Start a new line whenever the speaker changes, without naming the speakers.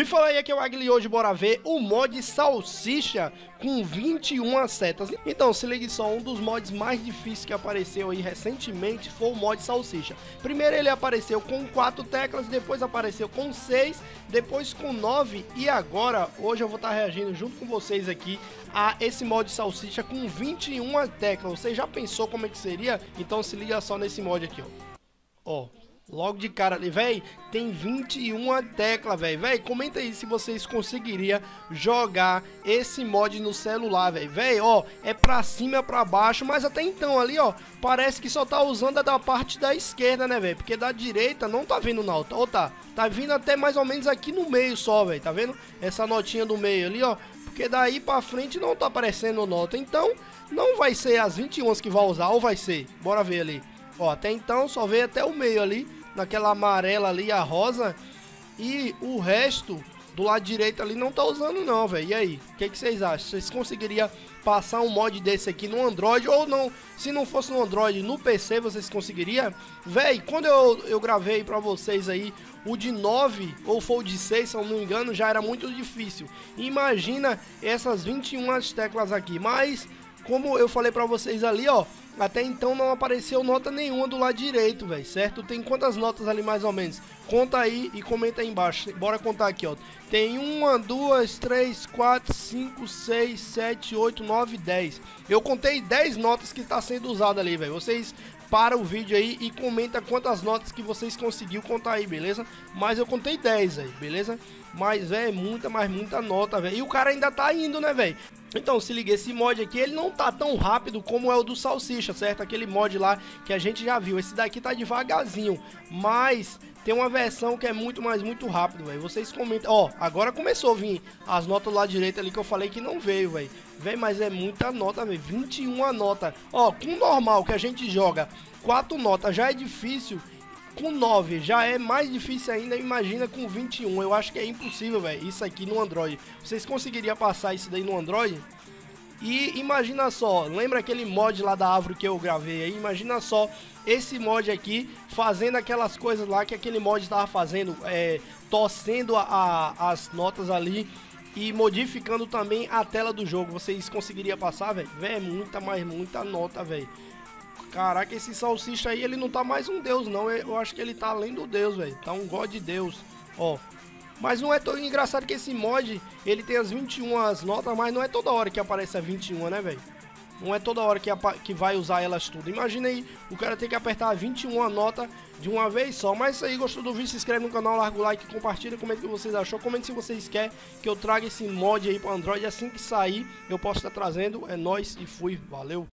E fala aí, aqui é o Agli hoje bora ver o mod Salsicha com 21 setas. Então, se ligue só, um dos mods mais difíceis que apareceu aí recentemente foi o mod Salsicha. Primeiro ele apareceu com 4 teclas, depois apareceu com 6, depois com 9 e agora, hoje eu vou estar reagindo junto com vocês aqui a esse mod Salsicha com 21 teclas. Você já pensou como é que seria? Então se liga só nesse mod aqui, ó. Ó, Logo de cara ali, velho, tem 21 teclas, velho. Velho, comenta aí se vocês conseguiriam jogar esse mod no celular, velho. Velho, ó, é pra cima, é pra baixo, mas até então ali, ó, parece que só tá usando a da parte da esquerda, né, velho? Porque da direita não tá vindo não, ou tá? Tá vindo até mais ou menos aqui no meio só, velho, tá vendo? Essa notinha do meio ali, ó. Porque daí pra frente não tá aparecendo nota. Então, não vai ser as 21 que vai usar, ou vai ser? Bora ver ali. Ó, até então só veio até o meio ali naquela amarela ali, a rosa. E o resto do lado direito ali não tá usando não, velho. E aí? O que, vocês acham? Vocês conseguiriam passar um mod desse aqui no Android ou não? Se não fosse no Android, no PC vocês conseguiriam? Velho, quando eu, eu gravei pra vocês aí o de 9 ou foi o de 6, se eu não me engano, já era muito difícil. Imagina essas 21 teclas aqui. Mas, como eu falei pra vocês ali, ó, até então não apareceu nota nenhuma do lado direito, velho, certo? Tem quantas notas ali mais ou menos? Conta aí e comenta aí embaixo. Bora contar aqui, ó. Tem uma, duas, três, quatro, cinco, seis, sete, oito, nove, dez. Eu contei dez notas que está sendo usada ali, velho. Vocês para o vídeo aí e comenta quantas notas que vocês conseguiu contar aí, beleza? Mas eu contei 10 aí, beleza? Mas, velho, muita, mas muita nota, velho. E o cara ainda tá indo, né, velho? Então, se liga, esse mod aqui, ele não tá tão rápido como é o do Salsicha, certo? Aquele mod lá que a gente já viu. Esse daqui tá devagarzinho, mas tem uma versão que é muito mais, muito rápido, velho. Vocês comentam. Ó, agora começou a vir as notas lá direita ali que eu falei que não veio, velho. Vem, mas é muita nota, velho. 21 nota. Ó, com normal que a gente joga 4 notas já é difícil. Com 9 já é mais difícil ainda, imagina com 21. Eu acho que é impossível, velho, isso aqui no Android. Vocês conseguiriam passar isso daí no Android? E imagina só, lembra aquele mod lá da árvore que eu gravei aí? Imagina só esse mod aqui fazendo aquelas coisas lá que aquele mod estava fazendo, é, torcendo a, a, as notas ali e modificando também a tela do jogo. Vocês conseguiriam passar, velho? Velho, é muita, mas muita nota, velho. Caraca, esse salsicha aí, ele não tá mais um deus, não. Eu acho que ele tá além do deus, velho. Tá um god de deus. Ó, mas não é tão engraçado que esse mod, ele tem as 21 notas, mas não é toda hora que aparece a 21, né, velho? Não é toda hora que, que vai usar elas tudo. Imagina aí, o cara tem que apertar 21 nota de uma vez só. Mas isso aí, gostou do vídeo, se inscreve no canal, larga o like, compartilha, comenta o que vocês achou. Comente se vocês querem que eu traga esse mod aí para Android. Assim que sair, eu posso estar trazendo. É nóis e fui. Valeu!